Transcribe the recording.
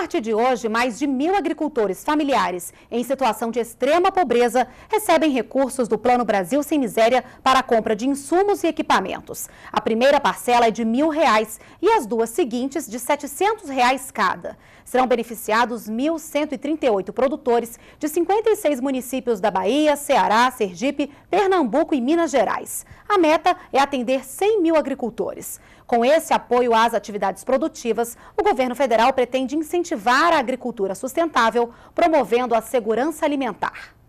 partir de hoje, mais de mil agricultores familiares em situação de extrema pobreza recebem recursos do Plano Brasil Sem Miséria para a compra de insumos e equipamentos. A primeira parcela é de mil reais e as duas seguintes de 700 reais cada. Serão beneficiados 1.138 produtores de 56 municípios da Bahia, Ceará, Sergipe, Pernambuco e Minas Gerais. A meta é atender 100 mil agricultores. Com esse apoio às atividades produtivas, o governo federal pretende incentivar a agricultura sustentável, promovendo a segurança alimentar.